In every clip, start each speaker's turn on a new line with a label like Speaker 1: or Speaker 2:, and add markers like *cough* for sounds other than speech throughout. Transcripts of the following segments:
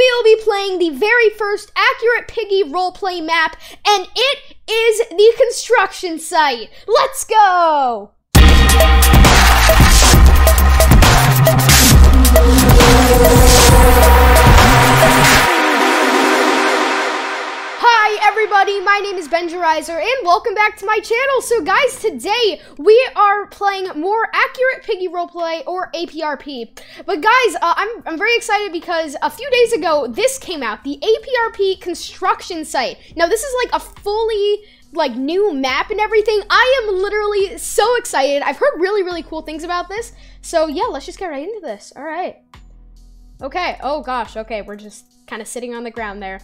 Speaker 1: will be playing the very first Accurate Piggy roleplay map, and it is the construction site. Let's go! Everybody, my name is Benjerizer and welcome back to my channel. So guys, today we are playing more accurate piggy roleplay or APRP. But guys, uh, I'm, I'm very excited because a few days ago this came out, the APRP construction site. Now this is like a fully like new map and everything. I am literally so excited. I've heard really, really cool things about this. So yeah, let's just get right into this. All right. Okay, oh gosh, okay, we're just kind of sitting on the ground there.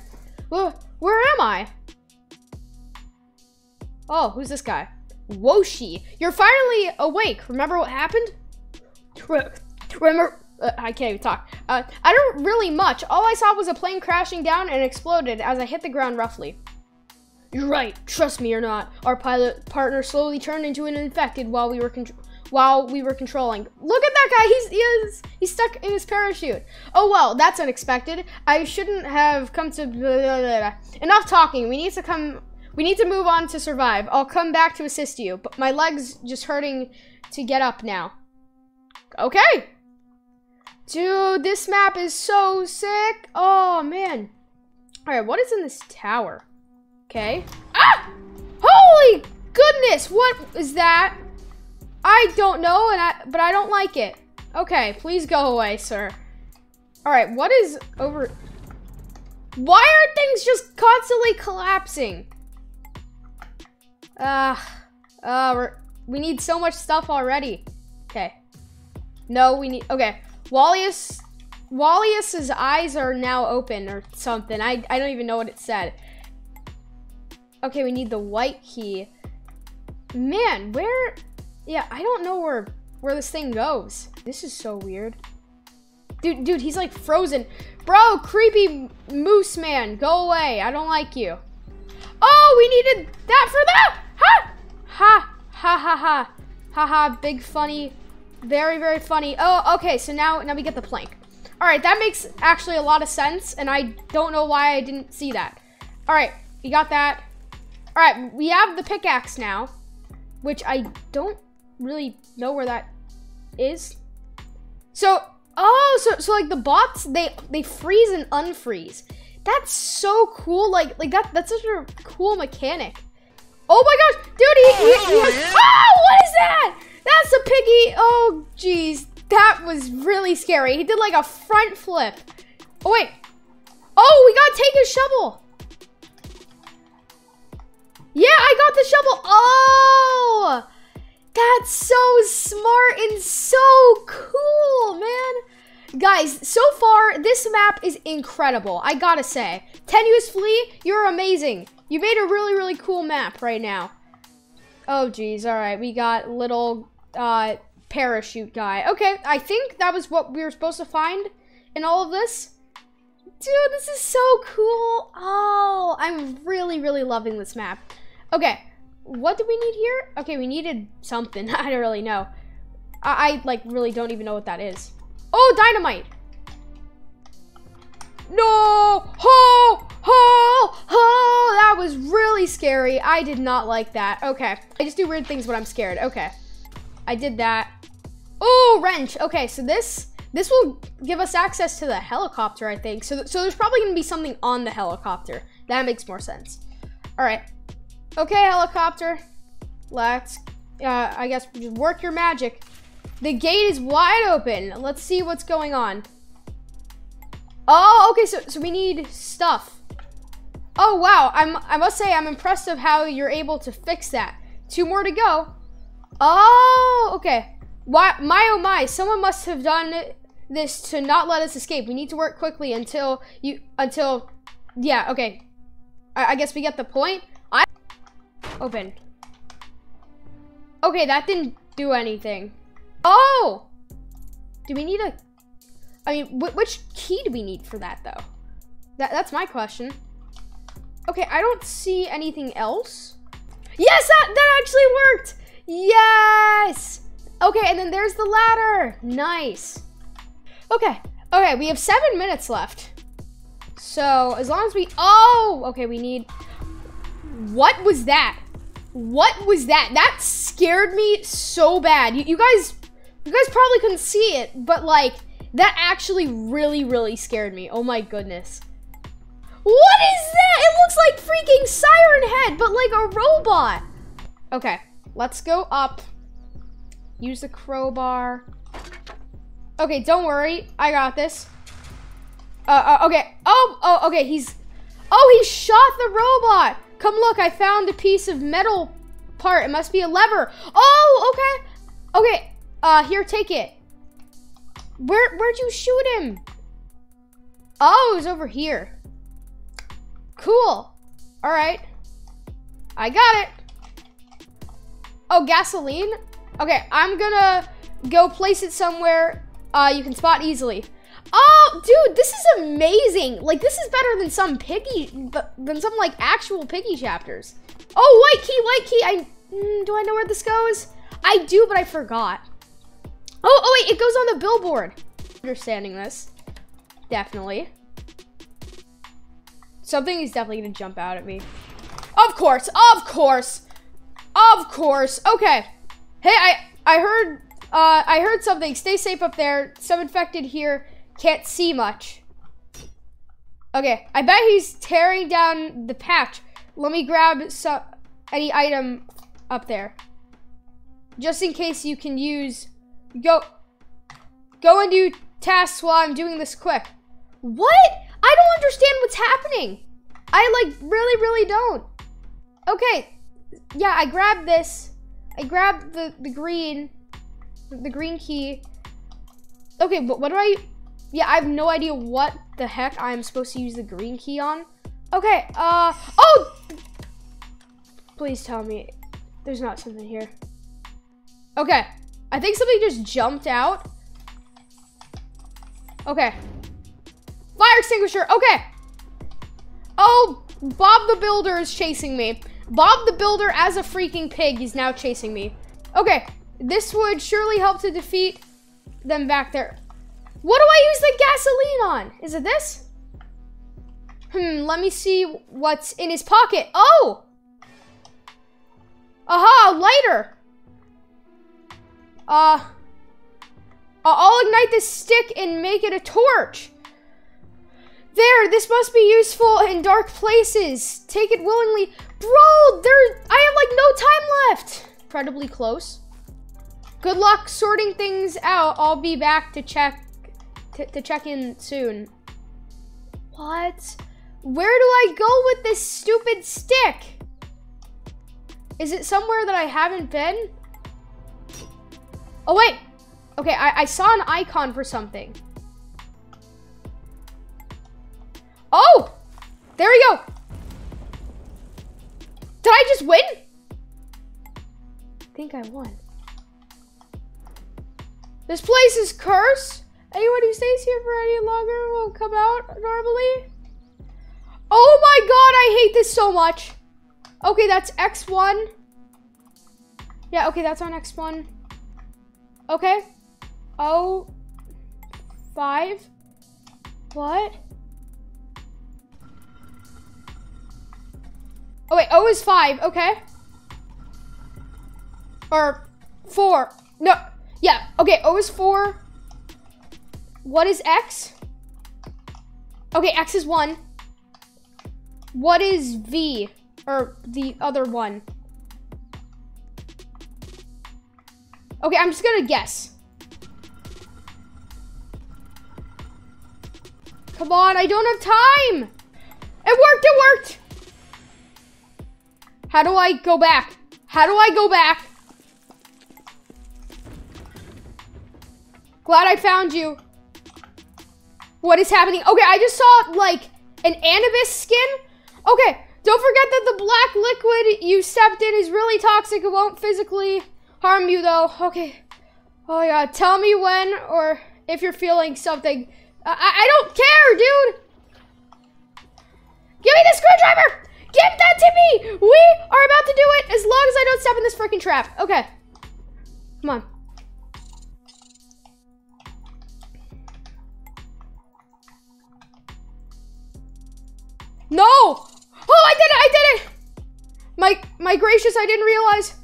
Speaker 1: Whoa, where am I? Oh, who's this guy? Woshi, you're finally awake. Remember what happened? Remember, uh, I can't even talk. Uh, I don't really much. All I saw was a plane crashing down and exploded as I hit the ground roughly. You're right. Trust me or not. Our pilot partner slowly turned into an infected while we were while we were controlling. Look at that guy. He's he is, he's stuck in his parachute. Oh well, that's unexpected. I shouldn't have come to blah, blah, blah. Enough talking. We need to come we need to move on to survive. I'll come back to assist you, but my leg's just hurting to get up now. Okay. Dude, this map is so sick. Oh man. All right, what is in this tower? Okay. Ah! Holy goodness, what is that? I don't know, and I, but I don't like it. Okay, please go away, sir. All right, what is over... Why are things just constantly collapsing? Uh, uh, we need so much stuff already. Okay. No, we need, okay. Wallius, Wallius's eyes are now open or something. I, I don't even know what it said. Okay, we need the white key. Man, where, yeah, I don't know where where this thing goes. This is so weird. Dude, dude, he's like frozen. Bro, creepy moose man, go away. I don't like you. Oh, we needed that for that. Ha! Ha! Ha ha ha. Ha ha, big funny. Very, very funny. Oh, okay, so now now we get the plank. All right, that makes actually a lot of sense, and I don't know why I didn't see that. All right, we got that. All right, we have the pickaxe now, which I don't really know where that is. So, oh, so so like the bots they they freeze and unfreeze. That's so cool. Like like that that's such a cool mechanic. Oh my gosh, dude, he, he, he has, oh, oh what is that? That's a piggy. Oh, jeez, that was really scary. He did like a front flip. Oh wait. Oh, we gotta take his shovel. Yeah, I got the shovel. Oh. That's so smart and so cool, man. Guys, so far, this map is incredible. I gotta say. Tenuous Flea, you're amazing. You made a really, really cool map right now. Oh, geez. All right, we got little uh, parachute guy. Okay, I think that was what we were supposed to find in all of this. Dude, this is so cool. Oh, I'm really, really loving this map. Okay, what do we need here? Okay, we needed something. *laughs* I don't really know. I, I, like really don't even know what that is. Oh, dynamite. No! Ho! Ho! Ho! That was really scary. I did not like that. Okay. I just do weird things when I'm scared. Okay. I did that. Oh, wrench. Okay, so this this will give us access to the helicopter, I think. So, so there's probably going to be something on the helicopter. That makes more sense. All right. Okay, helicopter. Let's, uh, I guess, just work your magic. The gate is wide open. Let's see what's going on. Oh, okay, so, so we need stuff. Oh, wow. I'm, I must say, I'm impressed of how you're able to fix that. Two more to go. Oh, okay. Why, my oh my, someone must have done this to not let us escape. We need to work quickly until you, until, yeah, okay. I, I guess we get the point. Open. Okay, that didn't do anything. Oh! Do we need a... I mean, wh which key do we need for that, though? That, that's my question. Okay, I don't see anything else. Yes, that, that actually worked! Yes! Okay, and then there's the ladder. Nice. Okay, okay, we have seven minutes left. So as long as we, oh, okay, we need, what was that? What was that? That scared me so bad. You, you guys, you guys probably couldn't see it, but like, that actually really, really scared me. Oh my goodness. What is that? It looks like freaking Siren Head, but like a robot. Okay, let's go up. Use the crowbar. Okay, don't worry. I got this. Uh, uh, okay. Oh, oh, okay. He's, oh, he shot the robot. Come look, I found a piece of metal part. It must be a lever. Oh, okay. Okay, uh, here, take it. Where, where'd you shoot him? Oh, it was over here. Cool. All right. I got it. Oh, gasoline? Okay, I'm gonna go place it somewhere uh, you can spot easily. Oh, dude, this is amazing. Like, this is better than some piggy, than some, like, actual piggy chapters. Oh, white key, white key. I, mm, do I know where this goes? I do, but I forgot. Oh, oh, wait, it goes on the billboard. Understanding this. Definitely. Something is definitely gonna jump out at me. Of course, of course, of course. Okay. Hey, I, I heard, uh, I heard something. Stay safe up there. Some infected here. Can't see much. Okay, I bet he's tearing down the patch. Let me grab some, any item up there. Just in case you can use, go, go and do tasks while I'm doing this quick. What? I don't understand what's happening. I like really, really don't. Okay, yeah, I grabbed this. I grabbed the, the green, the green key. Okay, but what do I, yeah, I have no idea what the heck I'm supposed to use the green key on. Okay, uh, oh! Please tell me there's not something here. Okay, I think something just jumped out. Okay. Fire extinguisher, okay. Oh, Bob the Builder is chasing me. Bob the Builder as a freaking pig is now chasing me. Okay, this would surely help to defeat them back there. What do I use the gasoline on? Is it this? Hmm, let me see what's in his pocket. Oh! Aha, lighter. Uh, I'll ignite this stick and make it a torch. There, this must be useful in dark places. Take it willingly. Bro, there, I have like no time left. Incredibly close. Good luck sorting things out. I'll be back to check to check in soon. What? Where do I go with this stupid stick? Is it somewhere that I haven't been? Oh, wait. Okay, I, I saw an icon for something. Oh! There we go. Did I just win? I think I won. This place is cursed. Anyone who stays here for any longer will come out normally. Oh my god, I hate this so much. Okay, that's X1. Yeah, okay, that's on X1. Okay. Oh. Five. What? Oh wait, O is five, okay. Or four. No, yeah, okay, O is four. What is X? Okay, X is one. What is V? Or the other one? Okay, I'm just gonna guess. Come on, I don't have time. It worked, it worked. How do I go back? How do I go back? Glad I found you. What is happening? Okay, I just saw, like, an Anubis skin. Okay, don't forget that the black liquid you stepped in is really toxic. It won't physically harm you, though. Okay. Oh, God. Tell me when or if you're feeling something. I, I don't care, dude. Give me the screwdriver. Give that to me! We are about to do it as long as I don't step in this freaking trap. Okay. Come on. No! Oh, I did it! I did it! My, my gracious, I didn't realize.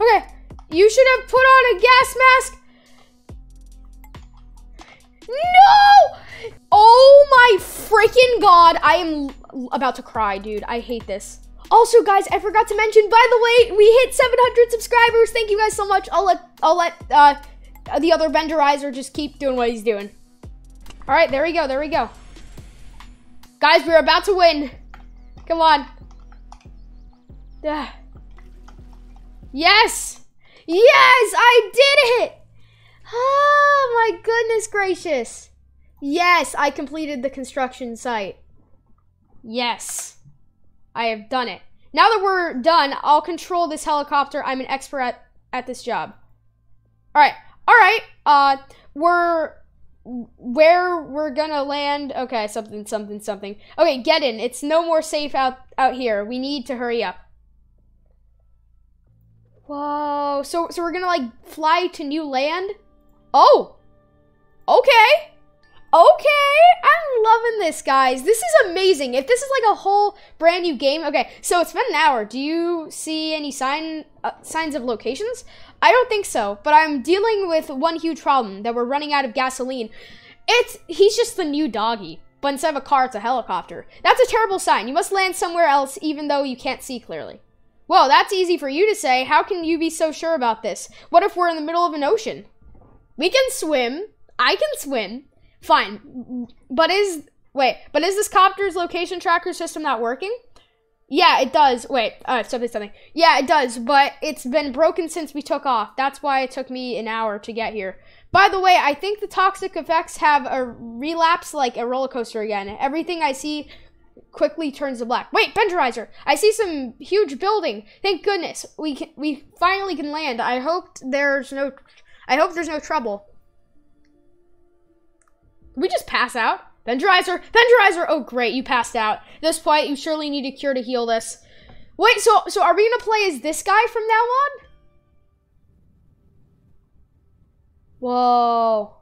Speaker 1: Okay, you should have put on a gas mask. No! Oh my freaking god, I am about to cry, dude. I hate this. Also, guys, I forgot to mention, by the way, we hit 700 subscribers. Thank you guys so much. I'll let, I'll let, uh, the other Benjerizer just keep doing what he's doing. All right, there we go, there we go. Guys, we're about to win. Come on. Yes! Yes, I did it! Oh my goodness gracious. Yes, I completed the construction site. Yes, I have done it. Now that we're done, I'll control this helicopter. I'm an expert at, at this job. All right, all right. Uh, we're where we're gonna land. Okay, something, something, something. Okay, get in. It's no more safe out out here. We need to hurry up. Whoa. So so we're gonna like fly to new land? Oh. Okay. Okay, I'm loving this, guys. This is amazing. If this is like a whole brand new game, okay. So it's been an hour. Do you see any sign uh, signs of locations? I don't think so, but I'm dealing with one huge problem that we're running out of gasoline. It's he's just the new doggy, but instead of a car, it's a helicopter. That's a terrible sign. You must land somewhere else, even though you can't see clearly. Well, that's easy for you to say. How can you be so sure about this? What if we're in the middle of an ocean? We can swim. I can swim. Fine. But is wait, but is this copter's location tracker system not working? Yeah, it does. Wait, uh, something, something. Yeah, it does, but it's been broken since we took off. That's why it took me an hour to get here. By the way, I think the toxic effects have a relapse like a roller coaster again. Everything I see quickly turns to black. Wait, Benjerizer! I see some huge building. Thank goodness we can, we finally can land. I hope there's no, I hope there's no trouble. Did we just pass out? Benjerizer! Benjerizer! Oh, great, you passed out. At this point, you surely need a cure to heal this. Wait, so so are we gonna play as this guy from now on? Whoa.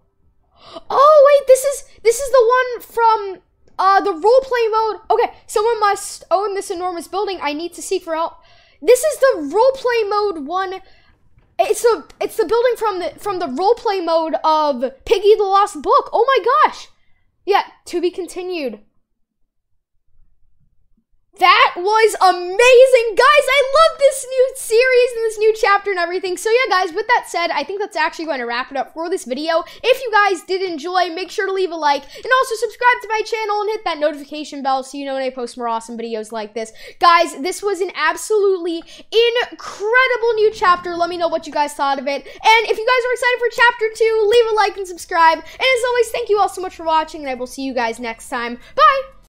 Speaker 1: Oh, wait, this is this is the one from uh the roleplay mode. Okay, someone must own this enormous building. I need to seek for help. This is the roleplay mode one. It's the it's the building from the from the roleplay mode of Piggy the Lost Book. Oh my gosh. Yeah, to be continued. That was amazing, guys. I love this new this new chapter and everything. So yeah, guys, with that said, I think that's actually going to wrap it up for this video. If you guys did enjoy, make sure to leave a like and also subscribe to my channel and hit that notification bell so you know when I post more awesome videos like this. Guys, this was an absolutely incredible new chapter. Let me know what you guys thought of it. And if you guys are excited for chapter two, leave a like and subscribe. And as always, thank you all so much for watching and I will see you guys next time. Bye!